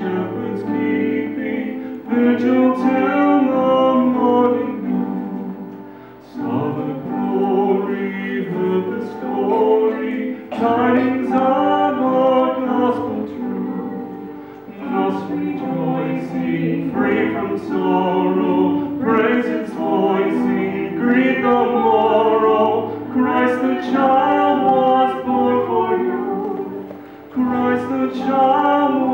shepherds keeping, vigil till tidings of our gospel true. Thus rejoicing, free from sorrow, praise its voicing, greet the morrow. Christ the child was born for you. Christ the child